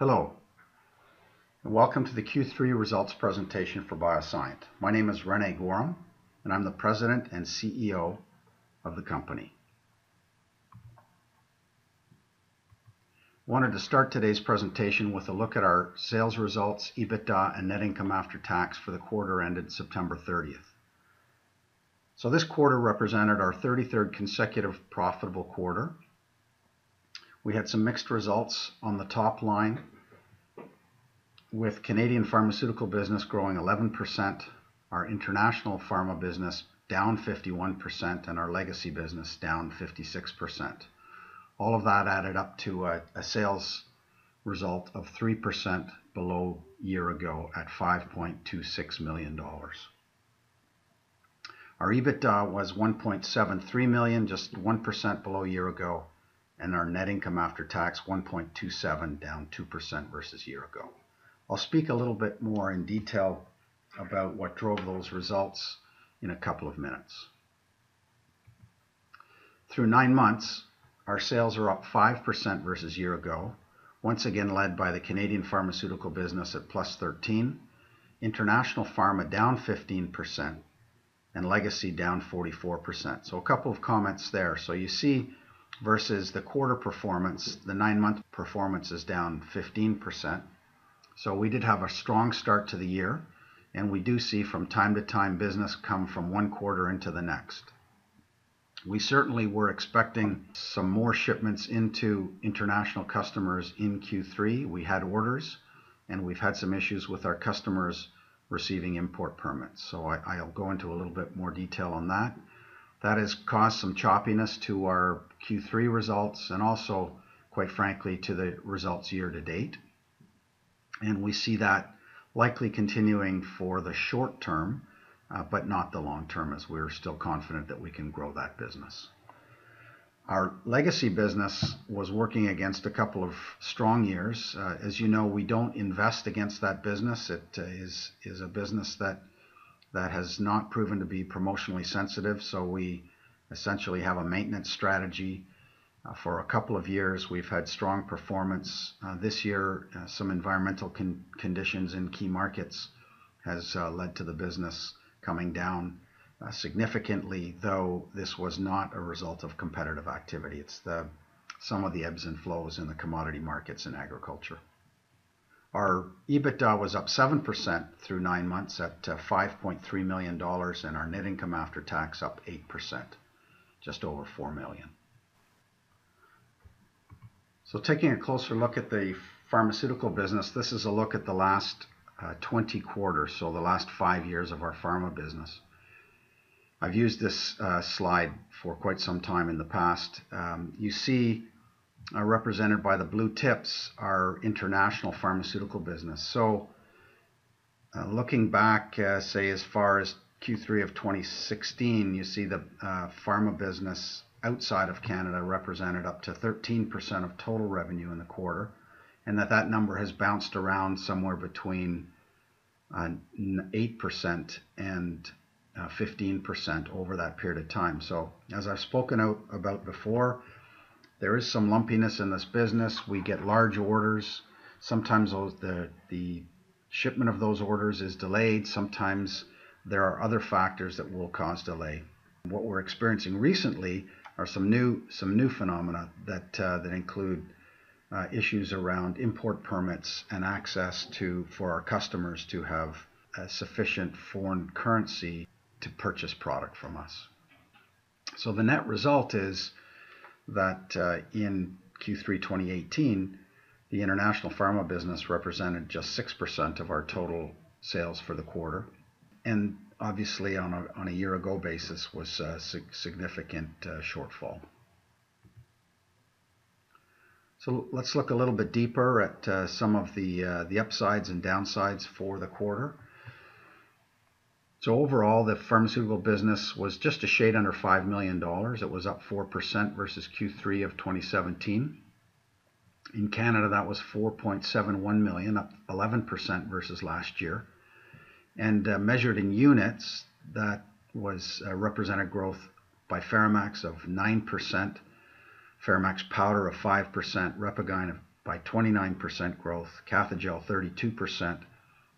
Hello, and welcome to the Q3 results presentation for BioSyent. My name is René Goehrum, and I'm the President and CEO of the company. Wanted to start today's presentation with a look at our sales results, EBITDA, and net income after tax for the quarter ended September 30th. So This quarter represented our 33rd consecutive profitable quarter. We had some mixed results on the top line with Canadian pharmaceutical business growing 11%, our international pharma business down 51%, and our legacy business down 56%. All of that added up to a sales result of 3% below year ago at 5.26 million dollars. Our EBITDA was 1.73 million, just 1% below year ago, and our net income after tax 1.27, down 2% versus year ago. I'll speak a little bit more in detail about what drove those results in a couple of minutes. Through nine months, our sales are up 5% versus year ago, once again led by the Canadian pharmaceutical business at +13, international pharma down 15%, and legacy down 44%. So a couple of comments there. So you see versus the quarter performance, the nine-month performance is down 15%. So we did have a strong start to the year, and we do see from time to time business come from one quarter into the next. We certainly were expecting some more shipments into international customers in Q3. We had orders, and we've had some issues with our customers receiving import permits. So I'll go into a little bit more detail on that. That has caused some choppiness to our Q3 results and also, quite frankly, to the results year to date. And we see that likely continuing for the short term, uh, but not the long term, as we're still confident that we can grow that business. Our legacy business was working against a couple of strong years. Uh, as you know, we don't invest against that business. It uh, is is a business that that has not proven to be promotionally sensitive, so we essentially have a maintenance strategy. Uh, for a couple of years, we've had strong performance. Uh, this year, uh, some environmental conditions in key markets has led to the business coming down significantly, though this was not a result of competitive activity. It's some of the ebbs and flows in the commodity markets in agriculture. Our EBITDA was up 7% through nine months at 5.3 million dollars, and our net income after tax up 8%, just over 4 million. So Taking a closer look at the pharmaceutical business, this is a look at the last uh, 20 quarters, so the last five years of our pharma business. I've used this uh, slide for quite some time in the past. Um, you see, uh, represented by the blue tips, our international pharmaceutical business. So looking back, say as far as Q3 of 2016, you see the uh, pharma business outside of Canada represented up to 13% of total revenue in the quarter, and that that number has bounced around somewhere between uh, 8% and uh, 15% over that period of time. So as I've spoken out about before, there is some lumpiness in this business. We get large orders. Sometimes the shipment of those orders is delayed. Sometimes there are other factors that will cause delay. What we're experiencing recently are some new some new phenomena that uh, that include uh, issues around import permits and access to for our customers to have sufficient foreign currency to purchase product from us. So the net result is that uh, in Q3 2018, the international pharma business represented just 6% of our total sales for the quarter, and obviously on a year ago basis was a significant uh, shortfall. So let's look a little bit deeper at uh, some of uh, the upsides and downsides for the quarter. So overall, the pharmaceutical business was just a shade under 5 million dollars. It was up 4% versus Q3 of 2017. In Canada, that was 4.71 million, up 11% versus last year. And measured in units, that was represented growth by FeraMAX of 9%, FeraMAX Powder of 5%, RepaGyn by 29% growth, Cathejell 32%,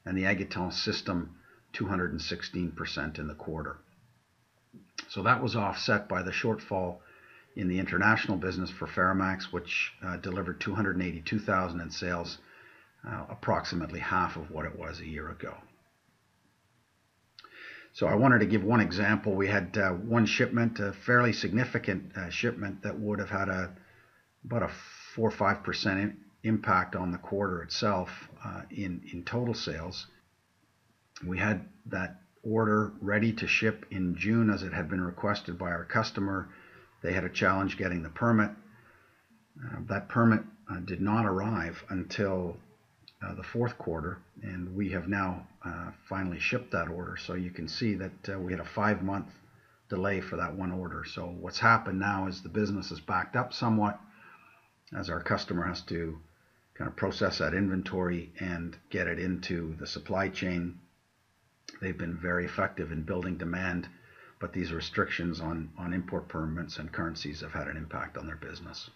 and the Aguettant system 216% in the quarter. So that was offset by the shortfall in the international business for FeraMAX, which uh, delivered 282,000 in sales, uh, approximately half of what it was a year ago. So I wanted to give one example. We had uh, one shipment, a fairly significant uh, shipment that would have had a about a four or five percent impact on the quarter itself uh, in in total sales. We had that order ready to ship in June as it had been requested by our customer. They had a challenge getting the permit. Uh, that permit uh, did not arrive until uh, the fourth quarter, and we have now uh, finally shipped that order. So you can see that uh, we had a five month delay for that one order. So what's happened now is the business is backed up somewhat as our customer has to kind of process that inventory and get it into the supply chain. They've been very effective in building demand, but these restrictions on, on import permits and currencies have had an impact on their business.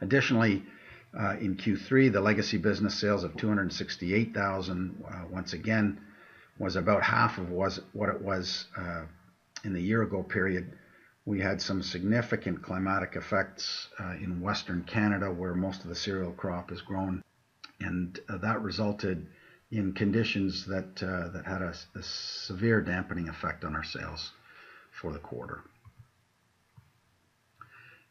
Additionally, in Q3, the legacy business sales of 268,000 uh, once again was about half of what it was uh, in the year ago period. We had some significant climatic effects uh, in Western Canada, where most of the cereal crop is grown, and uh, that resulted in conditions that uh, that had a, a severe dampening effect on our sales for the quarter.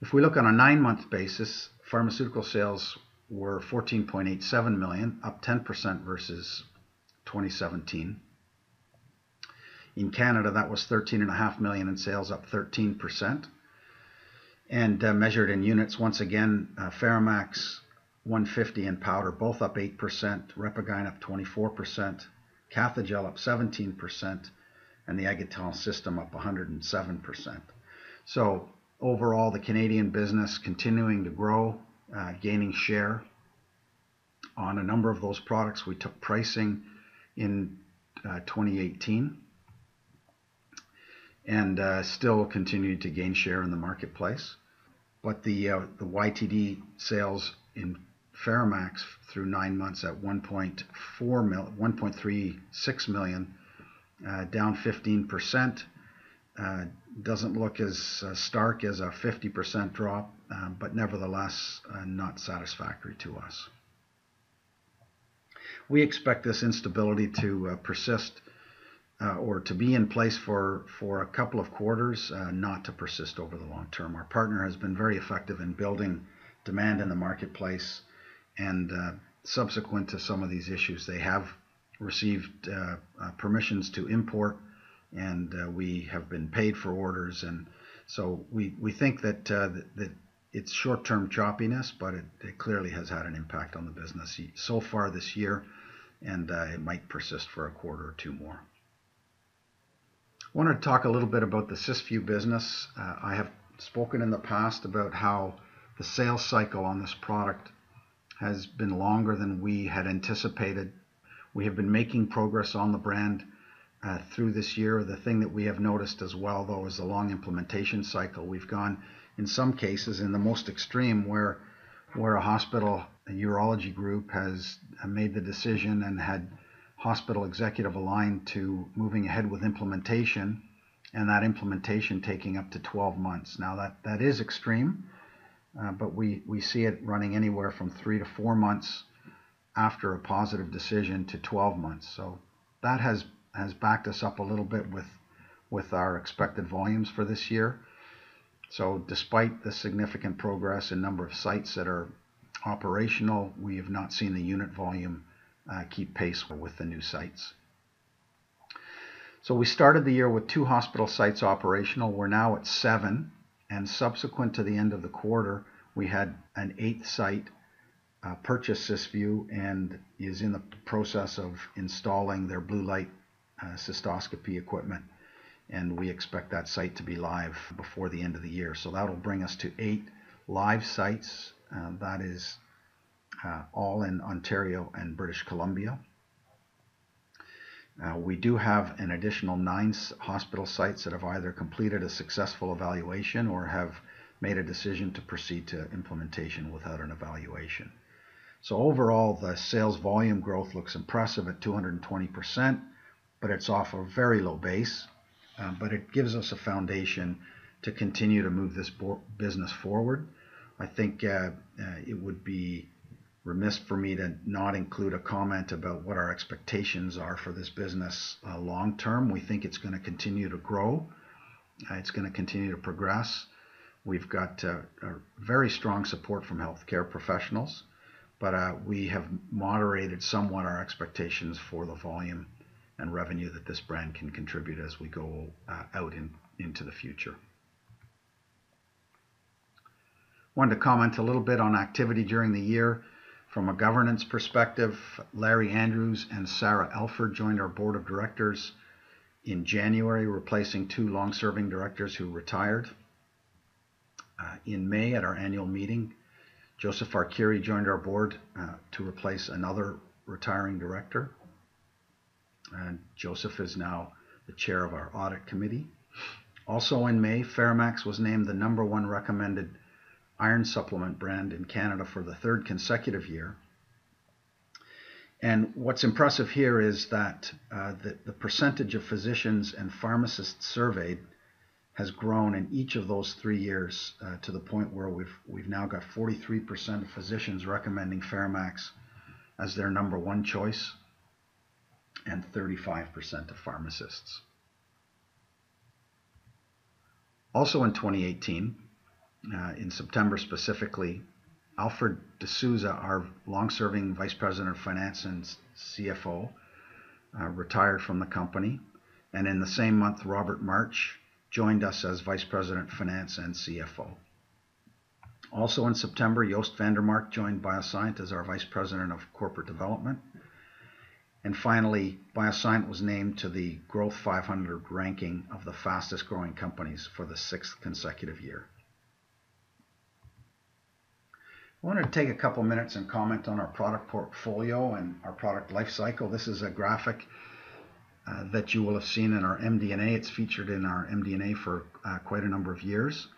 If we look on a nine-month basis, pharmaceutical sales were 14.87 million, up 10% versus 2017. In Canada, that was 13.5 million in sales, up 13%. And uh, measured in units, once again, uh, FeraMAX 150 and powder, both up 8%, RepaGyn up 24%, Cathejell up 17%, and the Aguettant system up 107%. So overall, the Canadian business continuing to grow, uh, gaining share on a number of those products. We took pricing in uh, 2018 and uh, still continued to gain share in the marketplace. But the the YTD sales in FeraMAX through nine months at 1.4 mil, 1.36 million, down 15 percent. Uh, doesn't look as uh, stark as a 50% drop, um, but nevertheless uh, not satisfactory to us. We expect this instability to uh, persist uh, or to be in place for, for a couple of quarters, uh, not to persist over the long term. Our partner has been very effective in building demand in the marketplace, and subsequent to some of these issues, they have received permissions to import and uh, we have been paid for orders, and so we we think that uh, that, it's short-term choppiness, but it, it, clearly has had an impact on the business so far this year, and uh, it might persist for a quarter or two more. I want to talk a little bit about the Cysview business. Uh, I have spoken in the past about how the sales cycle on this product has been longer than we had anticipated. We have been making progress on the brand uh, through this year. The thing that we have noticed as well, though, is the long implementation cycle. We've gone, in some cases, in the most extreme, where where a hospital, a urology group, has made the decision and had hospital executive aligned to moving ahead with implementation, and that implementation taking up to 12 months. Now that that is extreme, uh, but we we see it running anywhere from three to four months after a positive decision to 12 months. So that has has backed us up a little bit with with our expected volumes for this year. So despite the significant progress in number of sites that are operational, we have not seen the unit volume uh, keep pace with the new sites. So we started the year with two hospital sites operational. We're now at seven, and subsequent to the end of the quarter, we had an eighth site uh, purchase Cysview and is in the process of installing their blue light cystoscopy equipment. And we expect that site to be live before the end of the year. So that'll bring us to eight live sites. Uh, that is uh, all in Ontario and British Columbia. Uh, we do have an additional nine hospital sites that have either completed a successful evaluation or have made a decision to proceed to implementation without an evaluation. So overall, the sales volume growth looks impressive at 220%, but it's off a very low base. Um, but it gives us a foundation to continue to move this business forward. I think uh, uh, it would be remiss for me to not include a comment about what our expectations are for this business uh, long term. We think it's going to continue to grow. Uh, it's going to continue to progress. We've got uh, very strong support from healthcare professionals, but we have moderated somewhat our expectations for the volume and revenue that this brand can contribute as we go uh, out in, into the future. Wanted to comment a little bit on activity during the year. From a governance perspective, Larry Andrews and Sarah Elford joined our board of directors in January, replacing two long-serving directors who retired. Uh, in May, at our annual meeting, Joseph Arcuri joined our board uh, to replace another retiring director. And Joseph is now the chair of our audit committee. Also in May, FeraMAX was named the number one recommended iron supplement brand in Canada for the third consecutive year. And what's impressive here is that uh, the, the percentage of physicians and pharmacists surveyed has grown in each of those three years uh, to the point where we've we've now got 43% of physicians recommending FeraMAX as their number one choice, and 35% of pharmacists. Also in 2018, uh, in September specifically, Alfred D'Souza, our long-serving Vice President of Finance and CFO, uh, retired from the company. And in the same month, Robert March joined us as Vice President of Finance and CFO. Also in September, Joost Vandermark joined BioSyent as our Vice President of Corporate Development. And finally, BioSyent was named to the Growth 500 ranking of the fastest growing companies for the sixth consecutive year. I wanted to take a couple minutes and comment on our product portfolio and our product life cycle. This is a graphic uh, that you will have seen in our MD&A. It's featured in our MD&A for uh, quite a number of years.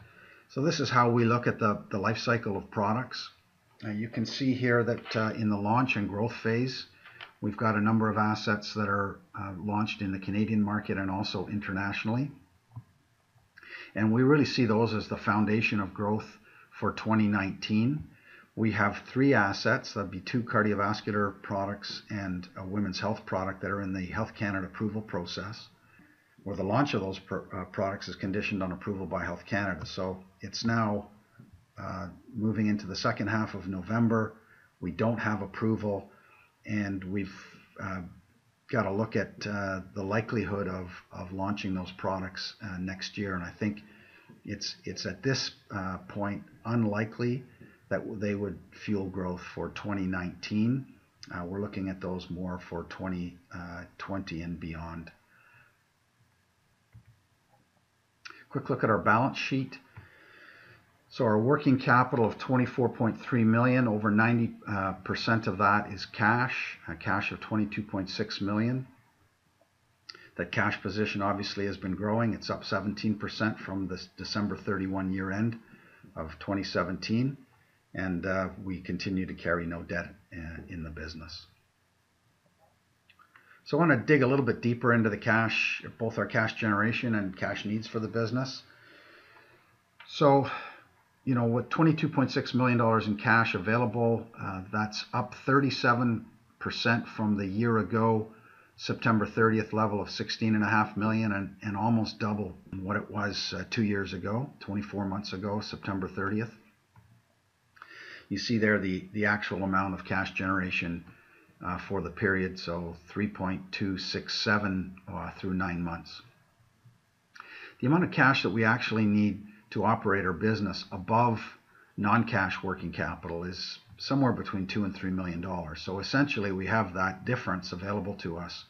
So this is how we look at the, the life cycle of products. Uh, you can see here that uh, in the launch and growth phase, we've got a number of assets that are uh, launched in the Canadian market and also internationally. And we really see those as the foundation of growth for 2019 we have three assets that'd be two cardiovascular products and a women's health product that are in the Health Canada approval process, where the launch of those pr- uh, products is conditioned on approval by Health Canada. So it's now uh, moving into the second half of November. We don't have approval, and we've uh, got to look at uh, the likelihood of, launching those products uh, next year. And I think it's it's at this point unlikely that they would fuel growth for 2019. Uh, we're looking at those more for 2020 uh, and beyond. Quick look at our balance sheet. So our working capital of 24.3 million, over 90% uh, of that is cash, a cash of 22.6 million. That cash position obviously has been growing. It's up 17% from the December 31 year end of 2017 and uh, we continue to carry no debt uh, in the business. So I want to dig a little bit deeper into the cash, both our cash generation and cash needs for the business. So, you know, with $22.6 million in cash available, uh, that's up 37% from the year ago September 30th level of 16.5 million and, and almost double what it was uh, two years ago, 24 months ago, September 30th. You see there the, the actual amount of cash generation uh, for the period, so 3.267 uh, through nine months. The amount of cash that we actually need to operate our business above non-cash working capital is somewhere between two and three million dollars. So essentially, we have that difference available to us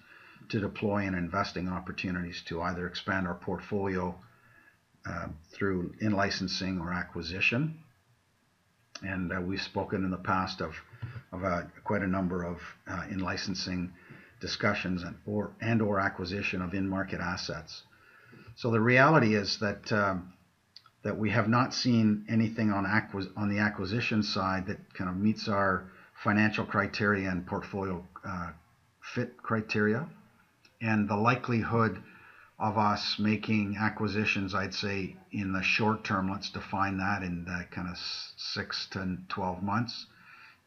to deploy in investing opportunities to either expand our portfolio uh, through in licensing or acquisition, and uh, we've spoken in the past of of uh, quite a number of uh, in licensing discussions and or and or acquisition of in market assets. So the reality is that um, that we have not seen anything on the acquisition side that kind of meets our financial criteria and portfolio uh, fit criteria. And the likelihood of us making acquisitions, I'd say in the short term, let's define that in the kind of six to 12 months,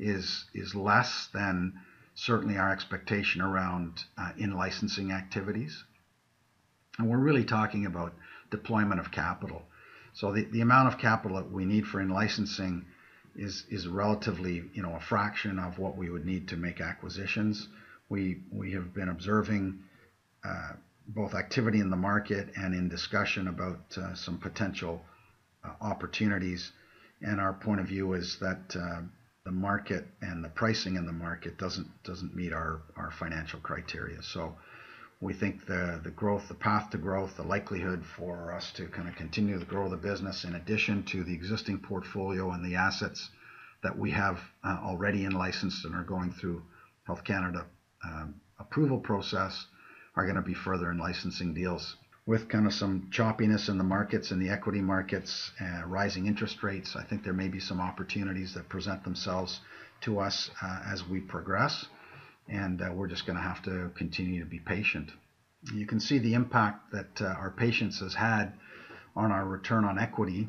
is is less than certainly our expectation around uh, in-licensing activities. And we're really talking about deployment of capital. So the the amount of capital that we need for in-licensing is is relatively, you know, a fraction of what we would need to make acquisitions. We we have been observing uh, both activity in the market and in discussion about uh, some potential uh, opportunities. And our point of view is that the market and the pricing in the market doesn't doesn't meet our our financial criteria. We think the the growth, the path to growth, the likelihood for us to kind of continue to grow the business in addition to the existing portfolio and the assets that we have uh, already in-licensed and are going through Health Canada um, approval process, are gonna be further in-licensing deals. With kind of some choppiness in the markets, in the equity markets, uh, rising interest rates, I think there may be some opportunities that present themselves to us uh, as we progress, and uh, we're just gonna have to continue to be patient. You can see the impact that uh, our patience has had on our return on equity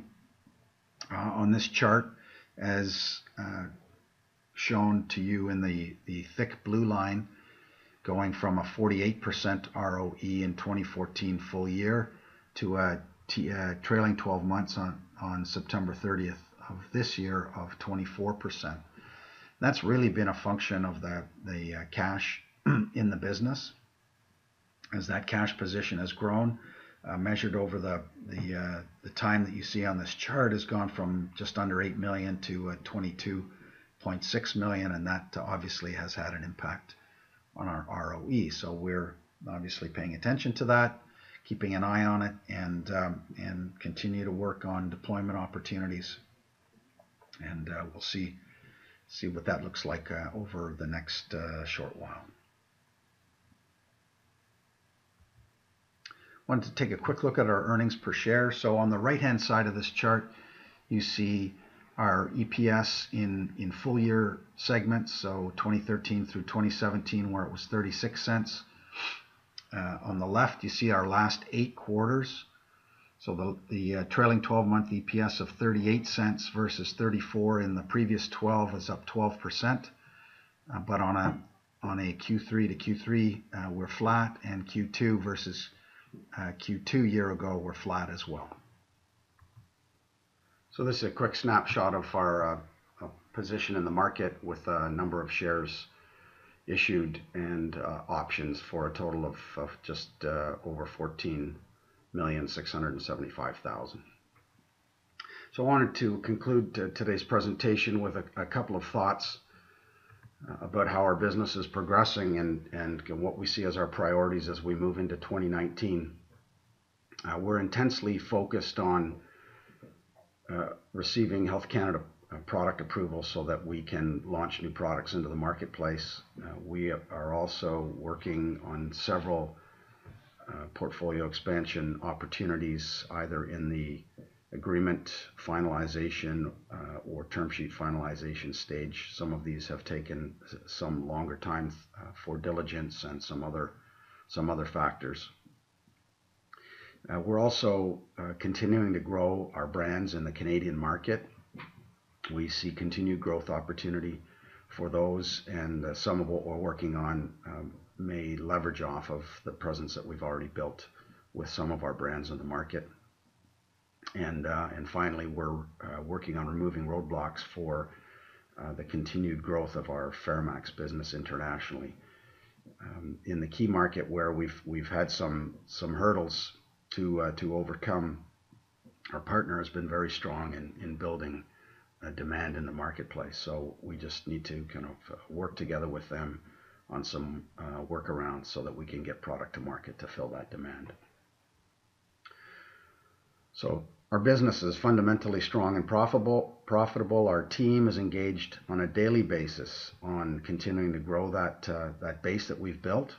uh, on this chart, as shown to you in the the thick blue line, going from a 48% ROE in 2014 full year to a trailing twelve months on, on September 30th of this year of 24%. That's really been a function of the the uh, cash in the business. As that cash position has grown, uh, measured over the uh, the time that you see on this chart, has gone from just under 8 million to 22.6 million, and that obviously has had an impact on our ROE. So we're obviously paying attention to that, keeping an eye on it, and um, and continue to work on deployment opportunities. And we'll see what that looks like uh, over the next uh, short while. Wanted to take a quick look at our earnings per share. So on the right-hand side of this chart, you see our EPS in in full year segments, so 2013 through 2017, where it was 0.36. Uh, on the left, you see our last eight quarters. So the uh, trailing twelve-month EPS of 38 cents versus 34 in the previous 12 is up 12%. Uh, but on a on a Q3 to Q3, uh, we're flat, and Q2 versus Q2 year ago, we're flat as well. So this is a quick snapshot of our position in the market with a number of shares issued and options for a total of just over 14,675,000. I wanted to conclude today's presentation with a couple of thoughts uh, about how our business is progressing and and what we see as our priorities as we move into 2019. Uh, we're intensely focused on uh, receiving Health Canada product approval so that we can launch new products into the marketplace. We are also working on several Uh, portfolio expansion opportunities, either in the agreement finalization uh, or term sheet finalization stage. Some of these have taken some longer time uh, for diligence and some other some other factors. We're also continuing to grow our brands in the Canadian market. We see continued growth opportunity for those, and some of what we're working on um, may leverage off of the presence that we've already built with some of our brands in the market. And, uh, and finally, we're uh, working on removing roadblocks for uh, the continued growth of our FeraMAX business internationally. Um, in the key market where we've we've had some some hurdles to uh, to overcome, our partner has been very strong in building a demand in the marketplace. So we just need to kind of work together with them on some uh, workarounds so that we can get product to market to fill that demand. So our business is fundamentally strong and profitable. Profitable. Our team is engaged on a daily basis on continuing to grow that uh, that base that we've built.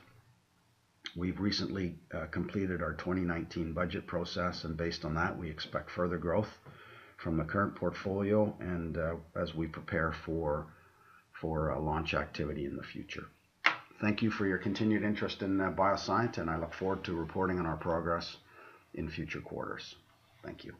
We've recently uh, completed our 2019 budget process, and based on that, we expect further growth from the current portfolio and as we prepare for for launch activity in the future. Thank you for your continued interest in uh, BioSyent, and I look forward to reporting on our progress in future quarters. Thank you.